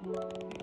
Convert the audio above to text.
Música